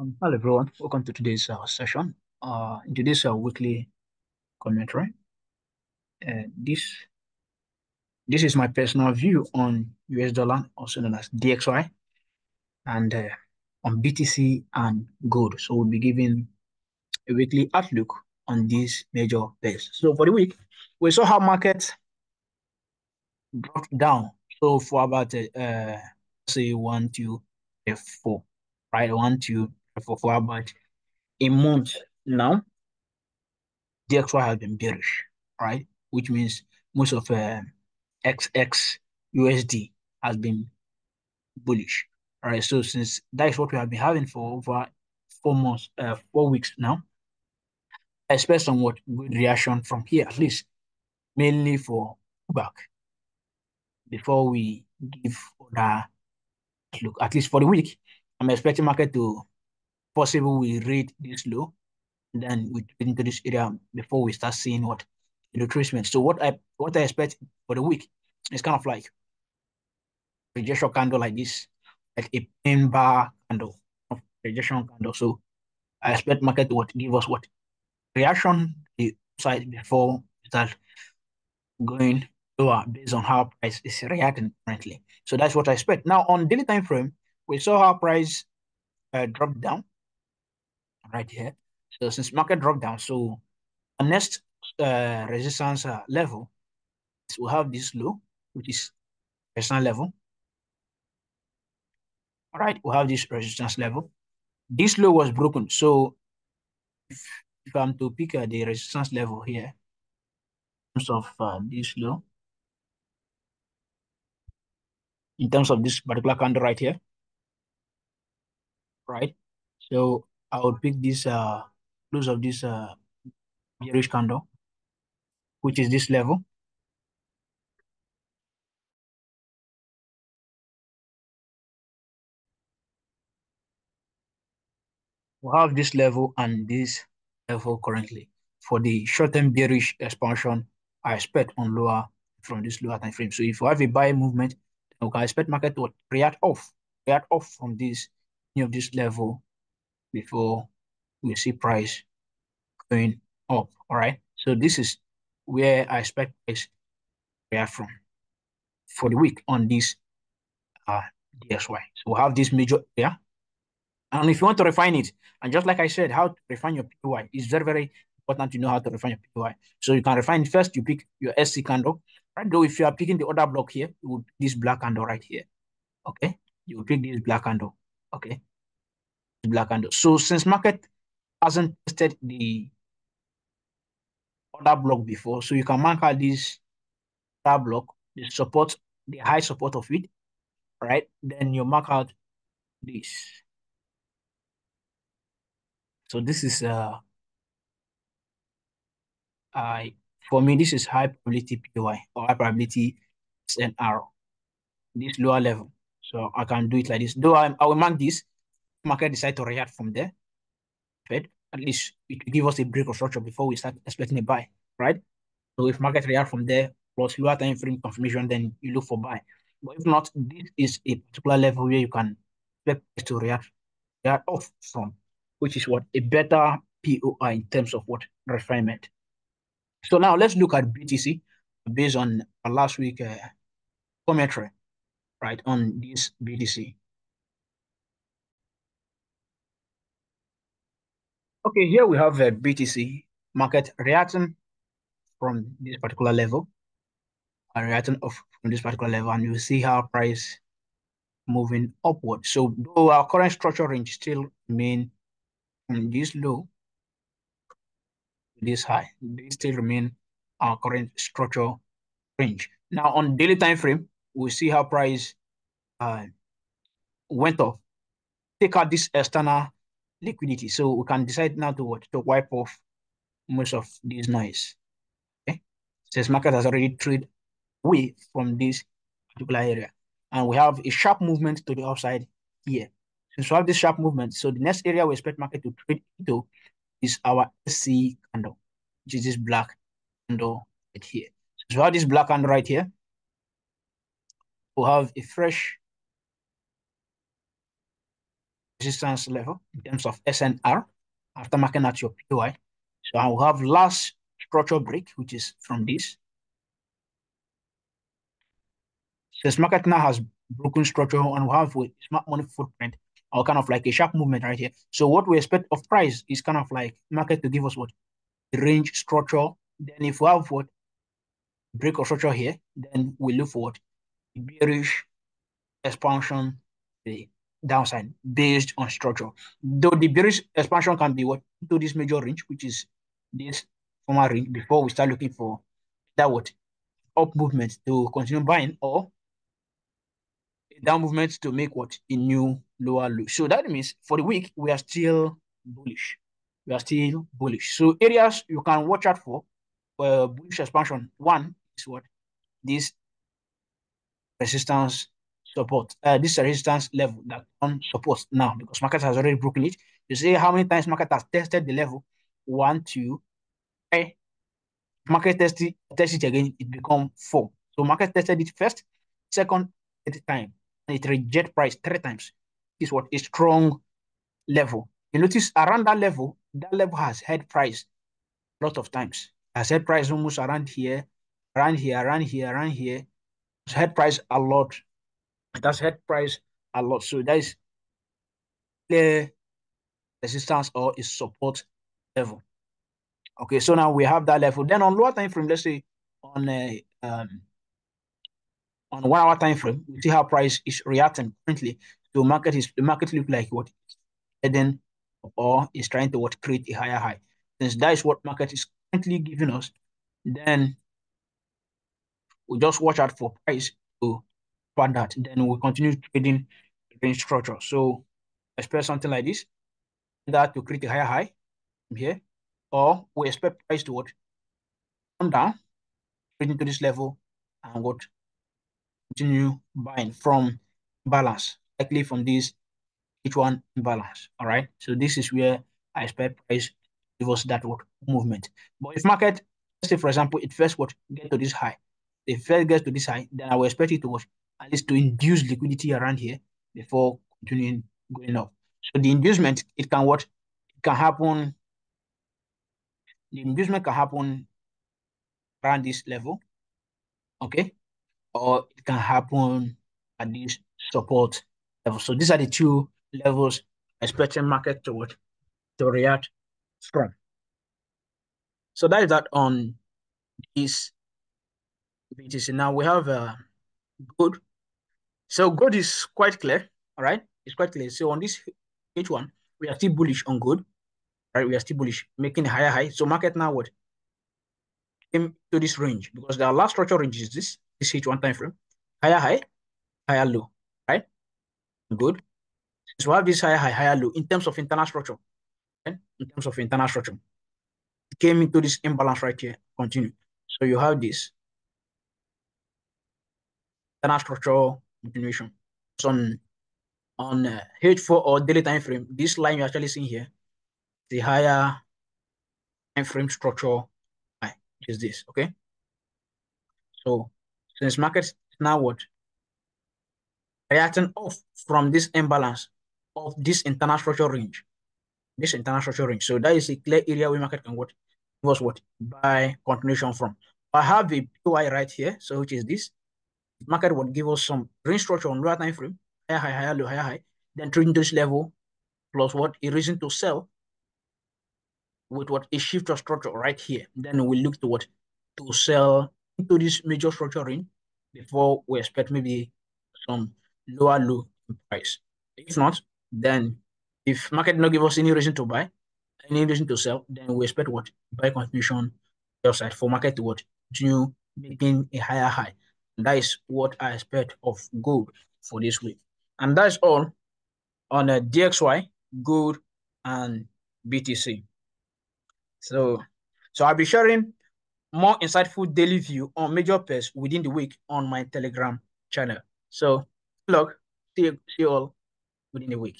Um, hello everyone, welcome to today's uh, session. Uh, in today's uh, weekly commentary, uh, this this is my personal view on US dollar, also known as DXY, and uh, on BTC and gold. So we'll be giving a weekly outlook on these major pairs. So for the week, we saw how markets dropped down. So for about uh, say one, two, four, right? One, two, for, for about a month now, DXY has been bearish, right? Which means most of uh, XX USD has been bullish, right? So since that is what we have been having for over four months, uh, four weeks now, I expect somewhat good reaction from here, at least mainly for back before we give other look, at least for the week, I'm expecting market to possible we read this low, then we get into this area before we start seeing what the retracement. So what I what I expect for the week is kind of like rejection candle like this, like a pin bar candle, of rejection candle. So I expect market to what give us what reaction the side before start going lower based on how price is reacting currently. So that's what I expect. Now on daily time frame, we saw how price uh, dropped down right here. So since market dropped down, so the next uh, resistance uh, level we'll have this low, which is resistance level. All right, we have this resistance level. This low was broken. So if, if I'm to pick uh, the resistance level here, in terms of uh, this low, in terms of this particular candle right here, right? So I would pick this uh close of this uh bearish candle, which is this level. We have this level and this level currently. For the short-term bearish expansion, I expect on lower from this lower time frame. So if you have a buy movement, we can expect market to react off, react off from this, you know, this level before we see price going up. All right. So this is where I expect price react from for the week on this uh DXY. So we'll have this major area. And if you want to refine it, and just like I said, how to refine your POI is very, very important to know how to refine your POI. So you can refine first, you pick your SC candle. Right though, if you are picking the order block here, would this black candle right here. Okay. You will pick this black candle. Okay black candle. So since market hasn't tested the order block before, so you can mark out this order block, the support, the high support of it, right? Then you mark out this. So this is uh I for me this is high probability POI or high probability SNR, this lower level. So I can do it like this. Though I, I will mark this market decide to react from there, Fed, at least it give us a break of structure before we start expecting a buy, right? So if market react from there plus lower time frame confirmation, then you look for buy. But if not, this is a particular level where you can expect to react, react off from, which is what a better POI in terms of what refinement. So now let's look at BTC based on last week uh, commentary, right, on this BTC. Okay, here we have a BTC market reacting from this particular level, and reacting off from this particular level, and you see how price moving upward. So though our current structure range still remain from this low this high, they still remain our current structure range. Now on daily time frame, we see how price uh, went off. Take out this external liquidity. So we can decide now to what to wipe off most of this noise. Okay, since market has already traded away from this particular area, and we have a sharp movement to the upside here. Since we have this sharp movement, so the next area we expect market to trade into is our SC candle, which is this black candle right here. So we have this black candle right here. We'll have a fresh resistance level in terms of SNR after marking out your POI. So I will have last structure break, which is from this. Since market now has broken structure and we have a smart money footprint or kind of like a sharp movement right here. So what we expect of price is kind of like market to give us what? The range structure. Then if we have what? Break or structure here, then we look for what? Bearish expansion, the downside based on structure. Though the bearish expansion can be what? To this major range, which is this former range before we start looking for that what? Up movement to continue buying or down movement to make what a new lower low. So that means for the week we are still bullish. We are still bullish. So areas you can watch out for uh, bullish expansion. One is what this resistance support. Uh, this resistance level that on support now because market has already broken it. You see how many times market has tested the level. One, two, three. Market tested test it again. It become four. So market tested it first, second, third time it reject price three times. This is what a strong level. You notice around that level, that level has held price a lot of times. Has held price almost around here, around here, around here, around here. It's held price a lot. It head price a lot. So that is clear resistance or is support level. Okay, so now we have that level. Then on lower time frame, let's say on a um, on one hour time frame, we see how price is reacting currently. The market is the market look like what heading or is trying to what create a higher high. Since that is what market is currently giving us, then we just watch out for price to that. Then we continue trading range structure. So expect something like this, that to create a higher high here, or we expect price to what come down, trading to this level, and what continue buying from balance, likely from this H1 balance. All right. So this is where I expect price give us that what movement. But if market, let's say for example, it first what get to this high. If first gets to this high, then I will expect it to what at least to induce liquidity around here before continuing going up. So the inducement, it can what it can happen. The inducement can happen around this level. Okay or it can happen at this support level. So these are the two levels expecting market to what to react from. So that is that on this BTC. Now we have uh, gold. So gold is quite clear, all right? It's quite clear. So on this H1, we are still bullish on gold, right? We are still bullish, making a higher high. So market now what? Came to this range because the last structure range is this this H1 time frame. Higher high, higher low, right? Good. So we have this higher high, higher low in terms of internal structure. In terms of internal structure. It came into this imbalance right here. Continue. So you have this internal structure continuation. So on on uh, H4 or daily time frame, this line you're actually seeing here, the higher time frame structure which is this, okay? So since markets now what? Reacting off from this imbalance of this internal structure range. This internal structure range. So that is a clear area where market can what was what buy continuation from. I have a POI right here, so which is this. Market would give us some range structure on lower time frame, higher, high, higher, low, higher, high, then trading this level plus what a reason to sell with what a shift of structure right here. Then we look to what to sell into this major structure before we expect maybe some lower low price. If not, then if market not give us any reason to buy, any reason to sell, then we expect what buy continuation outside for market to what continue making a higher high. That is what I expect of gold for this week. And that's all on uh, a DXY, gold, and BTC. So, so I'll be sharing more insightful daily view on major pairs within the week on my Telegram channel. So, look, see you, see you all within the week.